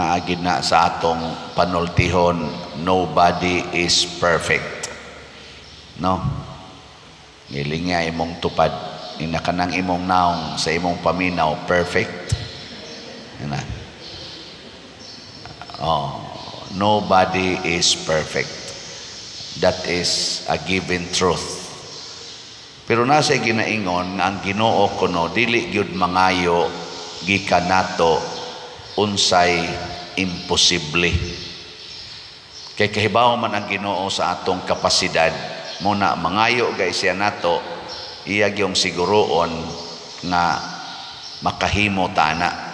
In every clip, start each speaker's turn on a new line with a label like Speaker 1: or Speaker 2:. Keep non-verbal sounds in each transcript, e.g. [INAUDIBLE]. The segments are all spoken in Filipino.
Speaker 1: naagid na sa atong panultihon. Nobody is perfect. No? Nilinga imong tupad. Ina kanang imong naong sa imong paminaw perfect. Na oh nobody is perfect. That is a given truth. Pero nasa ginaingon nga ang Ginoo kuno dili gyud mangayo gikan nato unsay imposible. Kay kahibaw man ang Ginoo sa atong kapasidad muna mangayo gay siya nato iyag yung siguroon nga makahimo tana.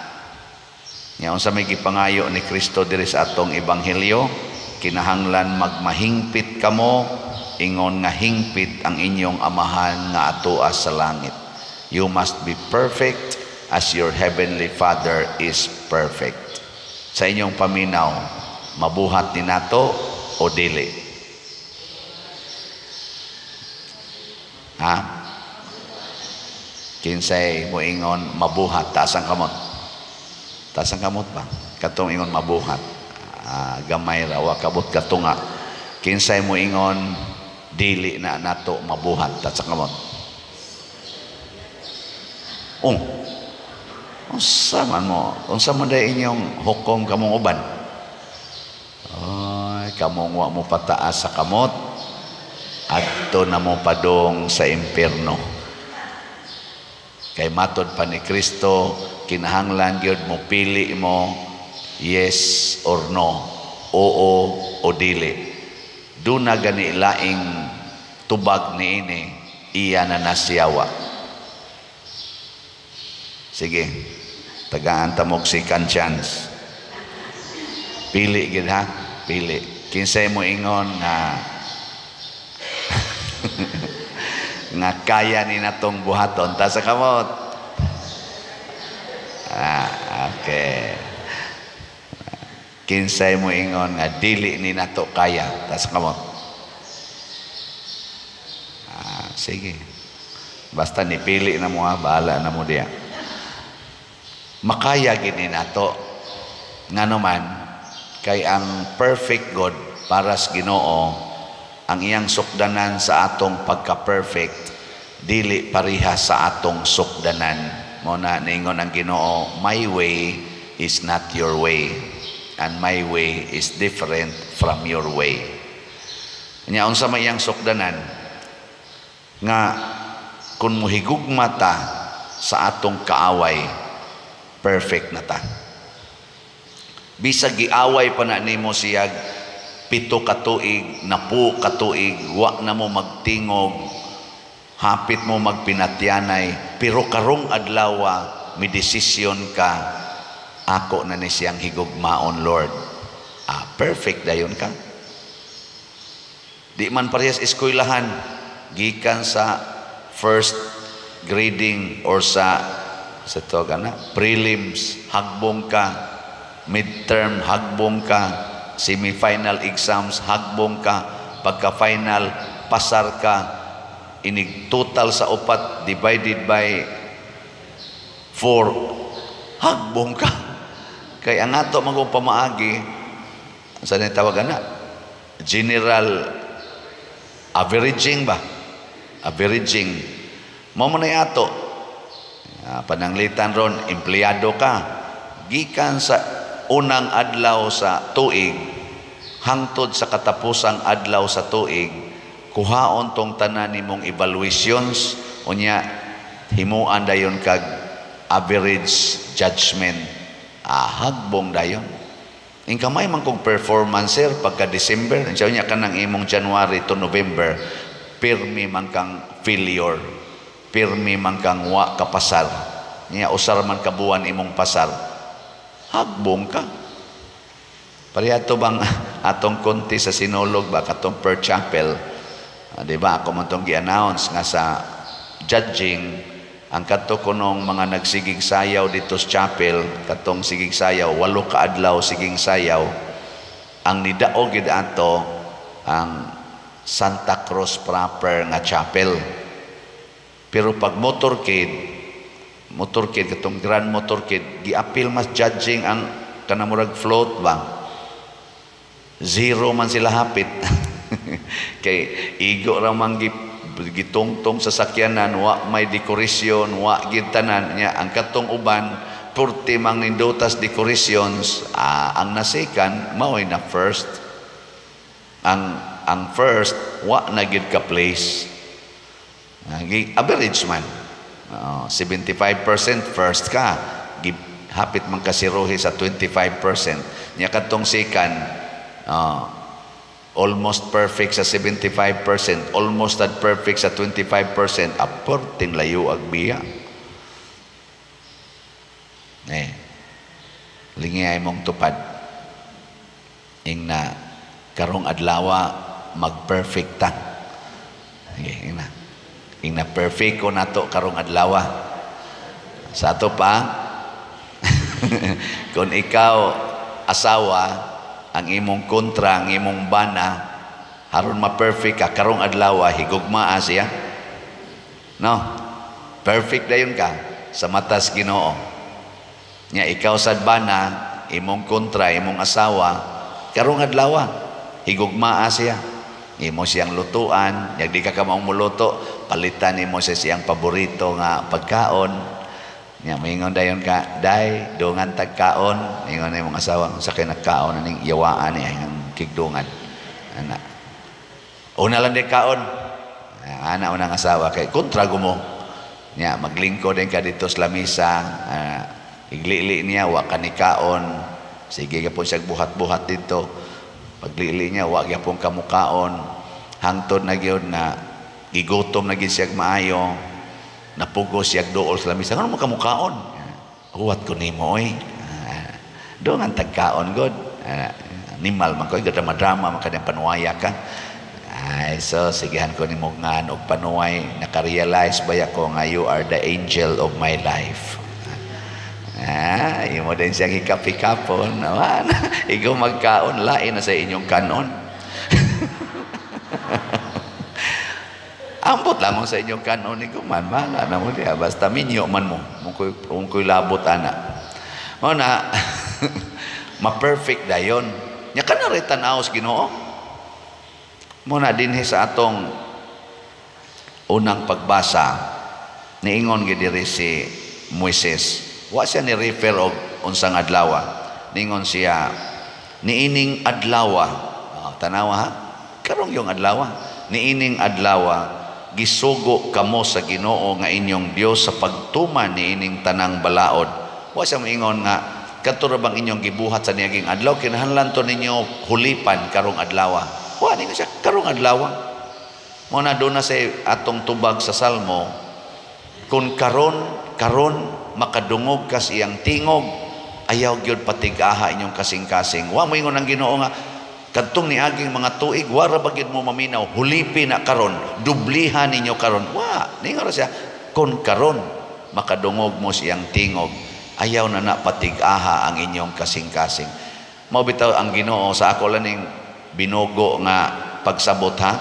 Speaker 1: Nya unsa may gipangayo ni Kristo diri sa atong ebanghelyo kinahanglan magmahingpit kamo ingon nga hingpit ang inyong amahan nga atoa sa langit. You must be perfect as your heavenly Father is perfect. Sa inyong paminaw, mabuhat ni nato o dili? Ha? Kinsay mo ingon mabuhat, taas ang kamot. Taas ang kamot ba? Katong ingon mabuhat. Ah, gamay ra, wa kabot katunga. Kinsay mo ingon dili na nato mabuhat, taas ang kamot. Oh, Unsa man mo? Unsa man day inyong hukom kamong uban? Ay, kamong wa mo pataas sa kamot adto na mo padong sa impierno. Kay matod pa ni Kristo, kinahanglan gyud mo pili mo yes or no, oo o dili. Do na gani laing tubag niini iya na nasiyawa. Sige, tagaan tamog second chance. Pili gid ha, pili. Kinsay mo ingon nga [LAUGHS] nga kaya ni natong buhaton ta sa kamot. Ah, okay. Kinsay mo ingon nga dili ni nato kaya ta sa kamot. Ah, sige. Basta nipili na mo ha, bahala na mo diya makaya gini nato nga naman kay ang perfect God para sa Ginoo ang iyang sukdanan sa atong pagka-perfect dili pariha sa atong sukdanan. Mo na ningon ang Ginoo my way is not your way and my way is different from your way. Nya unsa may iyang sukdanan? Nga kung muhigugma ta sa atong kaaway perfect na ta. Bisag giaway pa na nimo siyag pito katuig, napu katuig, wa na mo magtingog, hapit mo magpinatyanay, pero karong adlaw mi desisyon ka, ako na ni siyang higugmaon, Lord. Ah, perfect dayon ka. Di man parehas eskwelahan, gikan sa first grading or sa sa to kana prelims hagbong ka midterm hagbong ka semifinal exams hagbong ka pagka final pasar ka inig total sa upat divided by 4 hagbong ka. Kay ang ato pamaagi sa ni tawag na general averaging ba? Averaging. Mo man ato Uh, pananglitan ron, empleyado ka. Gikan sa unang adlaw sa tuig, hangtod sa katapusang adlaw sa tuig, kuhaon tong tanan nimong evaluations, unya himuan dayon kag average judgment. Ah, hagbong dayon. In kamay man kong performance sir pagka December, siya niya kanang imong January to November, pirmi man kang failure pirmi man kang wa kapasar niya usar man kabuan imong pasar hagbong ka. Parihato bang [LAUGHS] atong konti sa sinulog ba katong per chapel? Uh, di ba? Ako man tong gi-announce nga sa judging ang kato kunong mga nagsigig sayaw dito sa chapel katong sigig sayaw walo ka adlaw siging sayaw. Ang nidaog gid ato ang Santa Cruz proper nga chapel pero pag motorcade, motorcade, katong grand motorcade, giapil mas judging ang kanamurag float ba? Zero man sila hapit. [LAUGHS] Kay igo ra man gitungtong sa sakyanan wa may dekorasyon wa gintanan niya ang katong uban purti mang nindotas decorations uh, ang nasikan mao na first. Ang ang first wa na ka place average man. Uh, 75% first ka. Hapit man kasiruhi sa 25% nya kadtong second uh, almost perfect sa 75% almost at perfect sa 25% aporting layo ag biya. Eh lingay mong tupad. Ing na karong adlawa mag-perfect ta. Okay, ing na ing na perfect ko nato karong adlawa. Sa ato pa [LAUGHS] kung ikaw asawa ang imong kontra ang imong bana haron ma-perfect ka karong adlawa higugmaa siya. No? Perfect dayon ka sa matas Ginoo. Nya ikaw sad bana, imong kontra, imong asawa, karong adlaw, higugmaa siya. Imo siyang lutuan, yag di ka ka muluto, palitan nimo sa siyang paborito nga pagkaon. Nya mingon dayon ka, day, dungan tagkaon, mingon na imong asawa, sa kay nagkaon ning yawaan niya ang kigdungan. Ana. Una lang di kaon. Ana unang asawa kay kontra gumo. Nya maglingkod din ka dito sa lamisa. Uh, Iglili niya, wa kanikaon. Sige ka po siya buhat-buhat dito. Paglili niya, wa ka pong kamukaon. Hangtod na gyud na gigutom na siya maayo. Napugos siya dool sa lamisa. Ano mo kamukaon? Huwat ko nimo oy. Uh, doon ang tagkaon god. Uh, nimal man ko, drama-drama man kanyang panuwaya ka. Ay, so, sigihan ko ni mo nga og panuway, nakarealize ba ko nga you are the angel of my life. Ah, imo din siyang hikapi-kapon naman. [LAUGHS] Ikaw magkaon, lain na sa inyong kanon. Ambot lamang sa inyong kanon ni man, mala na mo diya. Basta minyo man mo, kung ko'y labot ana. Mo na, [LAUGHS] ma-perfect dayon. Nya ka na rin tanaos ginoo. Mo na din sa atong unang pagbasa, niingon gidiri si Moises Wa siya ni refer og unsang adlaw. Ningon siya niining adlaw. Oh, tanawa ha. Karong yung adlaw. Niining adlaw gisugo kamo sa Ginoo nga inyong Dios sa pagtuman niining tanang balaod. Wa siya moingon nga kadto bang inyong gibuhat sa niyaging adlaw kinahanglan to ninyo hulipan karong adlaw. Wa ningo siya karong adlaw. Mo na do na sa atong tubag sa Salmo kun karon karon makadungog kas iyang tingog ayaw gyud patigaha inyong kasing-kasing wa mo ingon ang Ginoo nga kadtong niaging mga tuig wara bagid mo maminaw hulipi na karon dublihan ninyo karon. Wa ningon siya. Kon karon makadungog mo siyang tingog. Ayaw na na patigaha ang inyong kasing-kasing. Mao bitaw ang Ginoo sa ako laning binugo nga pagsabot ha?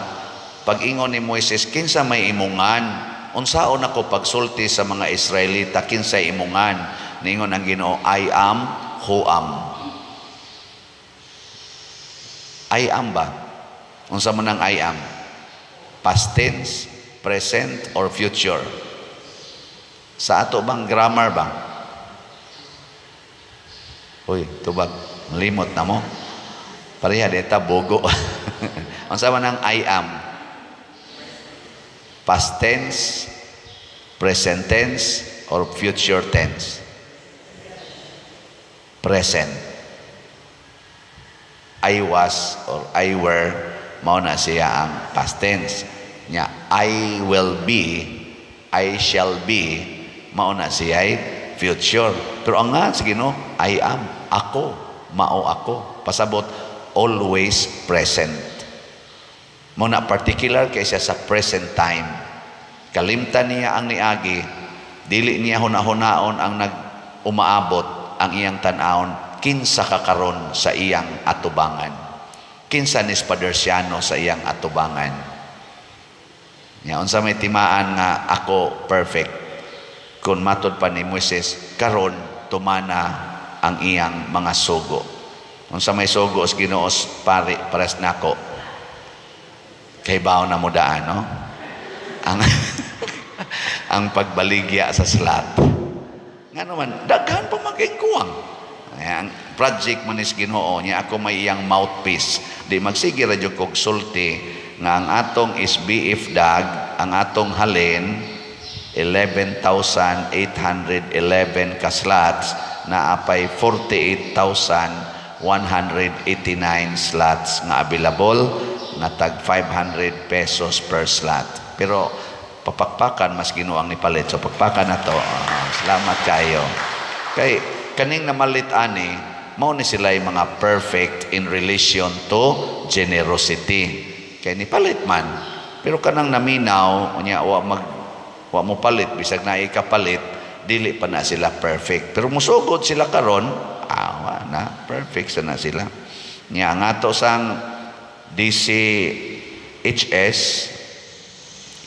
Speaker 1: Pag ingon ni Moises kinsa may imungan? Unsaon ako pagsulti sa mga Israelita? Kinsay imungan? Ningon ang Ginoo I am who am I am ba? Unsa man ang I am? Past tense present or future? Sa ato bang grammar ba? Uy, tubag. Limot na mo. Pareha deta bogo. [LAUGHS] Unsa man ang I am? Past tense, present tense, or future tense? Present. I was or I were, mao na siya ang past tense. Nya, I will be, I shall be, mao na siya future. Pero ang nga, sige no, I am, ako, mao ako. Pasabot, always present. Muna particular kaysa sa present time. Kalimtan niya ang niagi, dili niya hunahunaon ang nag umaabot ang iyang tanawon kinsa kakaron sa iyang atubangan. Kinsa ni Spadersiano sa iyang atubangan. Ya, unsa may timaan nga ako perfect. Kung matod pa ni Moises, karon tumana ang iyang mga sugo. Kung sa may sugo sa Ginoos pare pares nako. Kay bao na mo daan, no? Ang [LAUGHS] ang pagbaligya sa slat. Nga naman, daghan pa maging kuwang. Ang project man is Ginoo niya ako may iyang mouthpiece. Di magsige radyo kog sulti nga ang atong SBF dag, ang atong halin 11,811 ka-slots na apay 48,189 slots nga available nga tag 500 pesos per slot. Pero papakpakan mas ginuang ni palit. So pakpakan na to. Uh, salamat kayo. Kay kaning namalit ani, mao ni sila mga perfect in relation to generosity. Kay ni palit man. Pero kanang naminaw, unya wa mag wa mo palit bisag na ikapalit dili pa na sila perfect pero musugod sila karon awa na perfect na sila nya nga to sang DCHS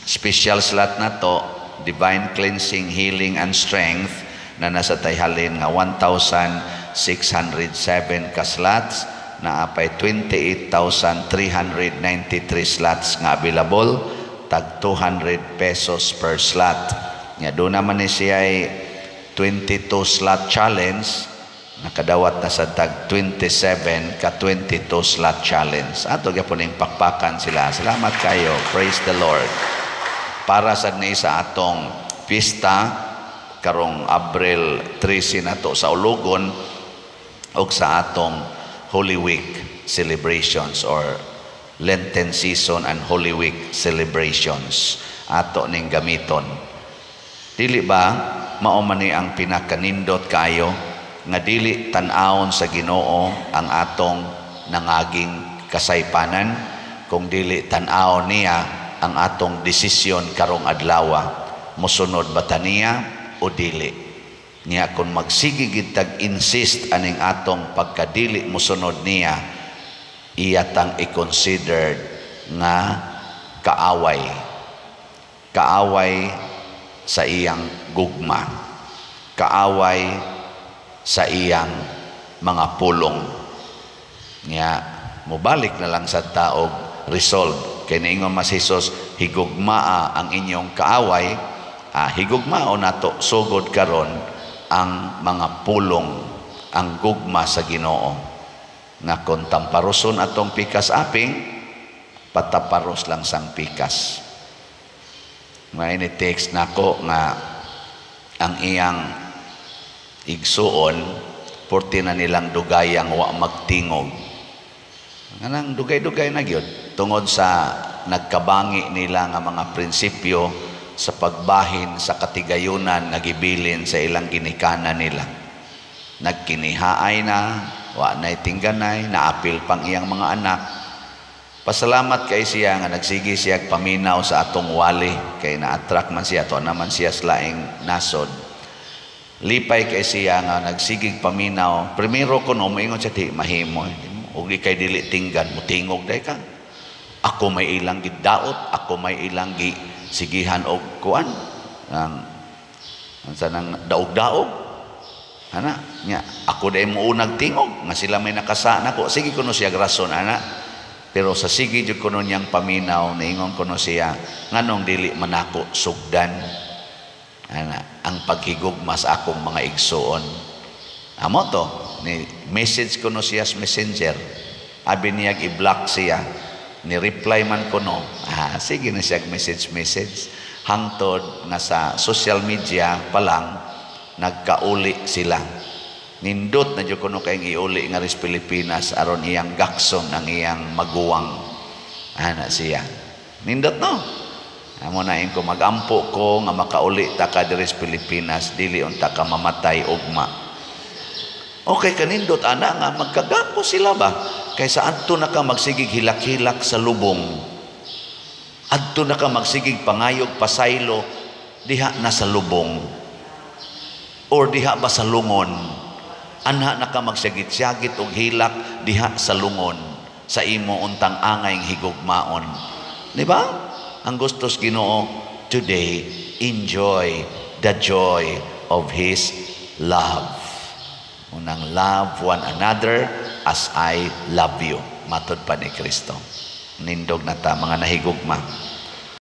Speaker 1: special slot na to divine cleansing healing and strength na nasa tayhalin nga 1,607 ka slots na apay 28,393 slots nga available tag 200 pesos per slot. Nya do naman ni siya ay 22 slot challenge nakadawat na sa tag 27 ka 22 slot challenge. Ato gyapon ning pakpakan sila. Salamat kayo. Praise the Lord. Para sa ni sa atong pista karong Abril 13 nato sa Ulugon og sa atong Holy Week celebrations or Lenten season and Holy Week celebrations. Ato ning gamiton. Dili ba mao man ang pinakanindot kayo nga dili tan-awon sa Ginoo ang atong nangaging kasaypanan kung dili tan-awon niya ang atong desisyon karong adlaw. Mosunod ba taniya o dili niya kung magsigigid tag insist aning atong pagkadili mosunod niya iyatang i-considered nga kaaway. Kaaway sa iyang gugma. Kaaway sa iyang mga pulong. Nga, mubalik na lang sa taog resolve. Kaya naingon masisos, higugmaa ang inyong kaaway, ah, higugmao nato sugod karon ang mga pulong, ang gugma sa ginoo. Nga kung tamparoson atong pikas aping pataparos lang sang pikas. Nga ini text nako nga ang iyang igsuon porti na nilang dugayang wa magtingog. Nga nang dugay-dugay na gyud tungod sa nagkabangi nila nga mga prinsipyo sa pagbahin sa katigayunan nga gibilin sa ilang ginikanan nila nagkinihaay na wa na tingganay, naapil pang iyang mga anak. Pasalamat kay siya nga nagsigi siya paminaw sa atong wali kay na-attract man siya to naman siya sa laing nasod. Lipay kay siya nga nagsigig paminaw. Primero ko no moingon siya di mahimo. Ug di kay dili tinggan mo tingog day ka. Ako may ilang gidaot, ako may ilang gi sigihan og kuan. Ang sa nang daog-daog Ana, nya ako dai mo unag tingog nga sila may nakasa nako. Sige kuno siya rason ana. Pero sa sige jud kuno niyang paminaw niingon kuno siya nganong dili manako sugdan. Ana, ang paghigugma sa akong mga igsuon. Amo to ni message kuno siya sa messenger. Abi niya i-block siya. Ni reply man kuno. Ah, sige na siya message message. Hangtod nga sa social media pa lang nagkauli sila. Nindot na jud kuno kay iuli nga ris Pilipinas aron iyang gakson ang iyang maguwang. Ana siya. Nindot no. Amo na ko magampo ko nga makauli ta ka diri Pilipinas dili unta ka mamatay ugma. Okay kanindot ana nga magkagapo sila ba kaysa adto na ka magsigig hilak-hilak sa lubong adto na ka magsigig pangayog pasaylo diha na sa lubong. Or diha ba sa lungon anha na ka magsyagit-syagit og hilak diha sa lungon sa imo untang angay higugmaon. Di ba? Ang gustos Ginoo today enjoy the joy of his love. Kanang love one another as I love you. Matod pa ni Kristo. Nindog na ta, mga nahigugma.